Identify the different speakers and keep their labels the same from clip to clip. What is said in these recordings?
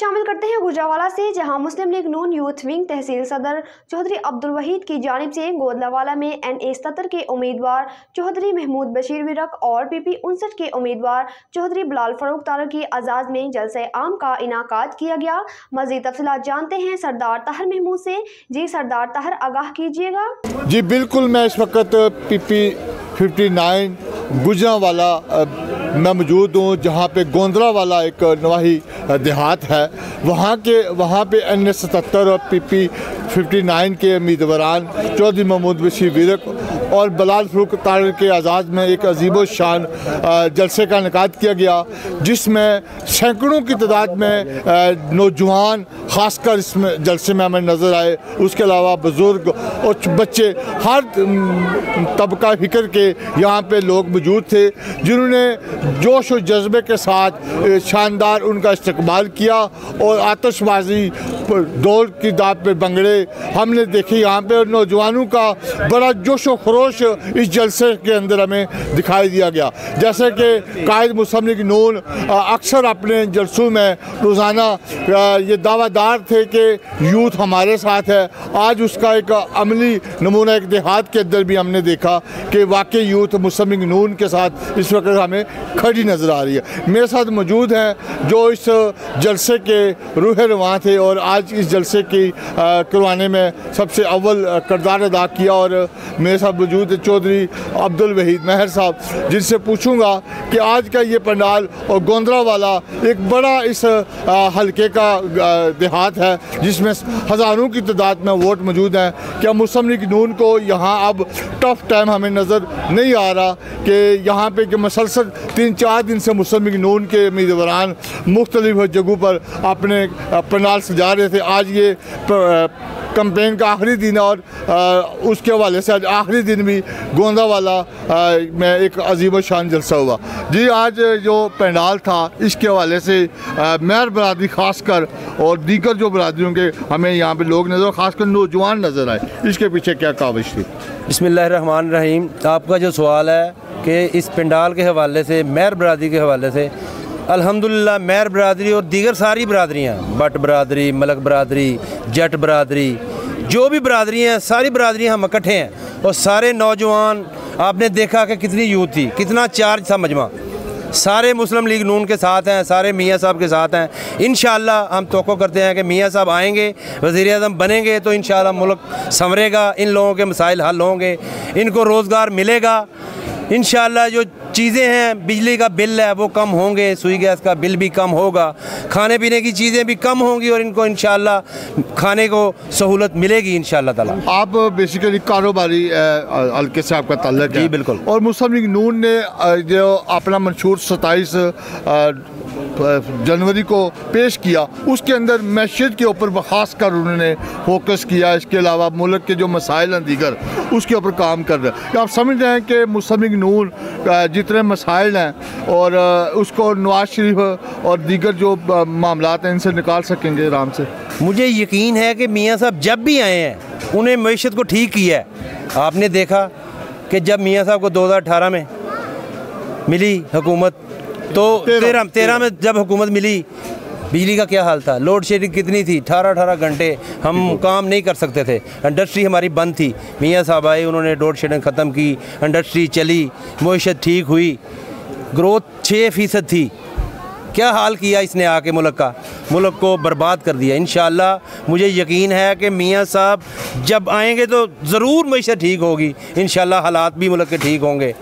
Speaker 1: शामिल करते हैं गुजरावाला से, जहाँ मुस्लिम लीग नून यूथ विंग तहसील सदर चौधरी अब्दुल वहीद की जानब से गोदलावाला में एन ए सतर के उम्मीदवार चौधरी महमूद बशीर विरक और पी पी उनसठ के उम्मीदवार चौधरी बिलाल फरूक तार की आज़ाद में जलसे आम का इनका किया गया। मजीद तफसलत जानते हैं सरदार तहर महमूद से। जी सरदार तहर, आगाह कीजिएगा।
Speaker 2: जी, बिल्कुल, मैं इस वक्त P P fifty nine Gujranwala मैं मौजूद हूँ जहाँ पे गोंदरा वाला एक नवाही देहात है। वहाँ के, वहाँ पे एन एस सतहत्तर और पी पी फिफ्टी नाइन के उम्मीदवार चौधरी महमूद बशीर विरक और बलाल फरूक तार के आज़ाद में एक अजीब शान जलसे का इनका किया गया, जिसमें सैकड़ों की तादाद में नौजवान, ख़ासकर इसमें जलसे में हमें नज़र आए। उसके अलावा बुज़ुर्ग और बच्चे, हर तबका, फ़िक्र के यहाँ पे लोग मौजूद थे, जिन्होंने जोश और जज्बे के साथ शानदार उनका इस्तकबाल किया और आतशबाजी दौड़ की दाद पे बंगड़े हमने देखे यहाँ पे नौजवानों का बड़ा जोश व खरोश इस जलसे के अंदर हमें दिखाई दिया गया। जैसे कि कायद मुसम नून अक्सर अपने जलसों में रोज़ाना ये दावादार थे कि यूथ हमारे साथ है। आज उसका एक अमली नमूना एक देहात के अंदर भी हमने देखा कि वाकई यूथ मुसम नून के साथ इस वक्त हमें खड़ी नज़र आ रही है। मेरे साथ मौजूद हैं जो इस जलसे के रूह रवा थे और आज इस जलसे की करवाने में सबसे अव्वल करदार अदा किया और मेरे साथ मौजूद है चौधरी अब्दुल वहीद महर साहब, जिनसे पूछूँगा कि आज का ये पंडाल और गोंदरा वाला एक बड़ा इस हलके का देहात है, जिसमें हज़ारों की तादाद में वोट मौजूद हैं क्या मुस्लिम लीग नून को यहाँ अब टफ टाइम हमें नज़र नहीं आ रहा कि यहाँ पे कि मसलसल तीन चार दिन से मुस्लिम लीग नून के उम्मीदवार मुख्तलिफ़ जगहों पर अपने पंडाल सजा रहे थे। आज ये कंपेन का आखिरी दिन और आ, उसके हवाले से आज आखिरी दिन भी गोंदा वाला आ, में एक अजीब शान जलसा हुआ। जी आज जो पंडाल था इसके हवाले से मेहर बरदरी ख़ास कर और दीगर जो बरदरीों के हमें यहाँ पे लोग नज़र ख़ासकर नौजवान नज़र आए। इसके पीछे क्या काविश थी?
Speaker 3: बसमीम आपका जो सवाल है कि इस पंडाल के हवाले से मेहर बरदरी के हवाले से, अल्हम्दुलिल्लाह मेहर बरदरी और दीगर सारी बरदरियाँ, बट बरदरी, मलक बरदरी, जट बरदरी, जो भी बरदरी हैं, सारी बरदरियाँ हम इकट्ठे हैं और सारे नौजवान, आपने देखा कि कितनी यूथ थी, कितना चार्ज था मजमा। सारे मुस्लिम लीग नून के साथ हैं, सारे मियाँ साहब के साथ हैं। इन हम तो करते हैं कि मियाँ साहब आएँगे वज़ी अजम बनेंगे तो इन मुल्क संवरेगा, इन लोगों के मसाइल हल होंगे, इनको रोज़गार मिलेगा। इन जो चीज़ें हैं बिजली का बिल है वो कम होंगे सुई गैस का बिल भी कम होगा। खाने पीने की चीज़ें भी कम होंगी और इनको इन खाने को सहूलत मिलेगी इन ताला।
Speaker 2: आप बेसिकली कारोबारी हल्के से आपका तल्लक
Speaker 3: है। जी बिल्कुल।
Speaker 2: और मुस्लिम लीग नून ने जो अपना मंशूर सताईस जनवरी को पेश किया, उसके अंदर मैशत के ऊपर ख़ास कर उन्होंने फोकस किया, इसके अलावा मुल्क के जो मसाइल हैं दीगर, उसके ऊपर काम कर रहे हैं। आप समझ रहे हैं कि मुस्लिम नून जितने मसाइल हैं और उसको नवाज़ शरीफ और दीगर जो मामला हैं, इनसे निकाल सकेंगे आराम से।
Speaker 3: मुझे यकीन है कि मियाँ साहब जब भी आए हैं, उन्हें मीशत को ठीक किया है। आपने देखा कि जब मियाँ साहब को 2018 में मिली हुकूमत तो तेरह तेरह में जब हुकूमत मिली बिजली का क्या हाल था? लोड शेडिंग कितनी थी? अठारह अठारह घंटे हम काम नहीं कर सकते थे। इंडस्ट्री हमारी बंद थी। मियाँ साहब आए उन्होंने लोड शेडिंग ख़त्म की। इंडस्ट्री चली। मीशत ठीक हुई। ग्रोथ छः फ़ीसद थी। क्या हाल किया इसने आके मुल्क का? मुल्क को बर्बाद कर दिया। इन मुझे यकीन है कि मियाँ साहब जब आएँगे तो ज़रूर मीशत ठीक होगी। इन हालात भी मुल्क के ठीक होंगे।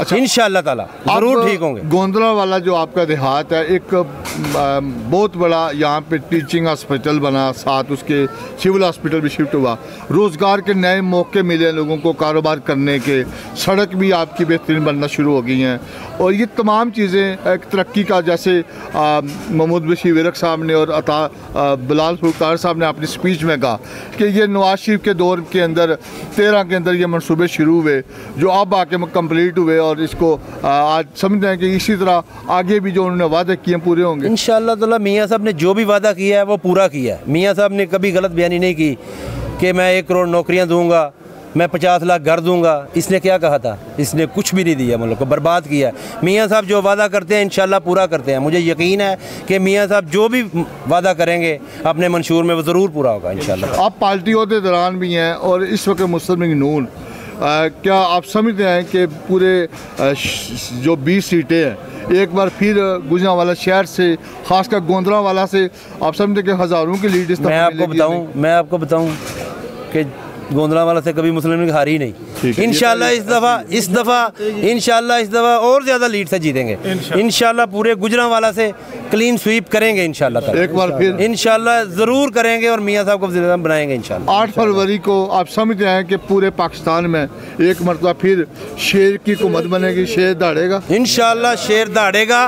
Speaker 3: अच्छा। इन ताला ज़रूर ठीक होंगे।
Speaker 2: गोंदला वाला जो आपका देहात है एक बहुत बड़ा यहाँ पे टीचिंग हॉस्पिटल बना, साथ उसके सिविल हॉस्पिटल भी शिफ्ट हुआ। रोज़गार के नए मौके मिले लोगों को कारोबार करने के। सड़क भी आपकी बेहतरीन बनना शुरू हो गई हैं। और ये तमाम चीज़ें, एक तरक्की का, जैसे महमूद बशी विरक साहब ने और अता बिलाल फुल्कार साहब ने अपनी स्पीच में कहा कि ये नवाज़ शरीफ के दौर के अंदर, तेरह के अंदर ये मनसूबे शुरू हुए, जो अब आके कंप्लीट हुए और इसको आज समझ रहे हैं कि इसी तरह आगे भी जो उन्होंने वादे किए पूरे होंगे।
Speaker 3: इन ताला मियाँ साहब ने जो भी वादा किया है वो पूरा किया है। मियाँ साहब ने कभी गलत बयानी नहीं की कि मैं एक करोड़ नौकरियाँ दूँगा मैं पचास लाख घर दूँगा। इसने क्या कहा था? इसने कुछ भी नहीं दिया मुल्क को बर्बाद किया मियाँ साहब जो वादा करते हैं इंशाल्लाह पूरा करते हैं। मुझे यकीन है कि मियाँ साहब जो भी वादा करेंगे अपने मंशूर में वो ज़रूर पूरा होगा इन
Speaker 2: आप पार्टी के दौरान भी हैं और इस वक्त मुस्लिम नून क्या आप समझते हैं कि पूरे जो बीस सीटें हैं एक बार फिर गुजरा वाला शहर से खासकर वाला से आप समझते हैं कि हज़ारों की लीड
Speaker 3: मैं आपको बताऊँ मैं आपको बताऊँ कि गोंदला वाला से कभी मुस्लिम लीग हारी नहीं। इंशाल्लाह इस दफ़ा इस दफ़ा इंशाल्लाह इस दफ़ा और ज़्यादा लीड से जीतेंगे। इंशाल्लाह। पूरे गुजरा वाला से क्लीन स्वीप करेंगे ताला।
Speaker 2: एक बार फिर।
Speaker 3: इंशाल्लाह ज़रूर करेंगे और मियाँ साहब को बनाएँगे इंशाल्लाह।
Speaker 2: आठ फरवरी को आप समझते हैं कि पूरे पाकिस्तान में एक मरतबा फिर शेर की हुकूमत बनेगी शेर दौड़ेगा
Speaker 3: इंशाल्लाह शेर दहाड़ेगा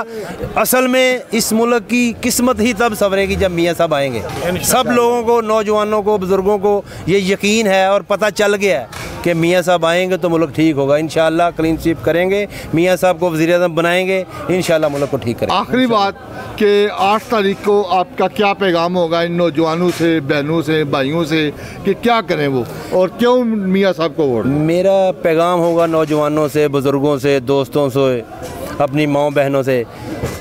Speaker 3: असल में इस मुल्क की किस्मत ही तब संवरेगी जब मियाँ साहब आएँगे। सब लोगों को नौजवानों को बुज़ुर्गों को ये यकीन है और पता चल गया है कि मियाँ साहब आएँगे तो मुल्क ठीक होगा। इंशाल्लाह क्लीन स्वीप करेंगे। मियाँ साहब को वज़ीर आज़म बनाएँगे। इंशाल्लाह मुल्क को ठीक करेंगे।
Speaker 2: आखिरी बात कि आठ तारीख को आपका क्या पैगाम होगा इन नौजवानों से बहनों से भाइयों से कि क्या करें वो? और क्यों मियाँ साहब को वोट?
Speaker 3: मेरा पैगाम होगा नौजवानों से बुज़ुर्गों से दोस्तों से अपनी माओ बहनों से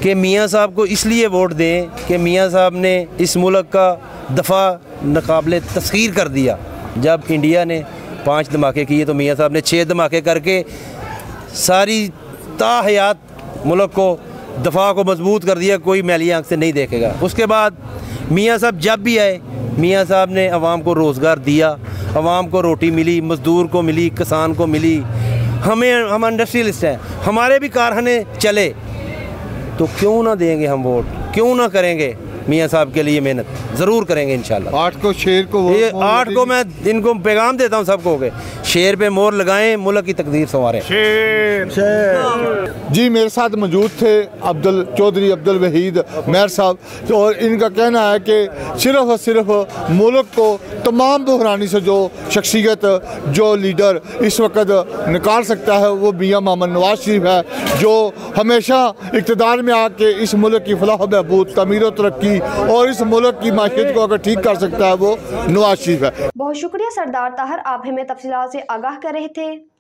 Speaker 3: कि मियाँ साहब को इसलिए वोट दें कि मियाँ साहब ने इस मुल्क का दफ़ा नाकबिल तस्खीर कर दिया। जब इंडिया ने पाँच धमाके किए तो मियाँ साहब ने छः धमाके करके सारी ताहयात मुल्क को, दफ़ा को मज़बूत कर दिया, कोई मैली आँख से नहीं देखेगा। उसके बाद मियाँ साहब जब भी आए, मियाँ साहब ने आवाम को रोज़गार दिया आवाम को रोटी मिली, मज़दूर को मिली, किसान को मिली। हमें, हम इंडस्ट्रियलिस्ट हैं, हमारे भी कारखाने चले। तो क्यों ना देंगे हम वोट? क्यों ना करेंगे? मियाँ साहब के लिए मेहनत। ज़रूर करेंगे इंशाल्लाह।
Speaker 2: आठ को शेर को
Speaker 3: ये आठ को मैं इनको पैगाम देता हूँ सबको के शेर पे मोर लगाएँ मुल्क की तकदीर संवारें।
Speaker 2: जी मेरे साथ मौजूद थे अब्दुल चौधरी अब्दुल वहीद मेयर साहब। तो और इनका कहना है कि सिर्फ़ और सिर्फ़ मुल्क को तमाम बहरानी से जो शख्सियत जो लीडर इस वक्त निकाल सकता है वो मियाँ मोहम्मद नवाज़ शरीफ है जो हमेशा इकतदार में आके इस मुल्क की फलाह बहबूद तमीर तरक्की और इस मुल्क की माशियत को अगर ठीक कर सकता है वो नवाज़ शरीफ है।
Speaker 1: बहुत शुक्रिया सरदार ताहर। आप हमें तफसीलात से आगाह कर रहे थे।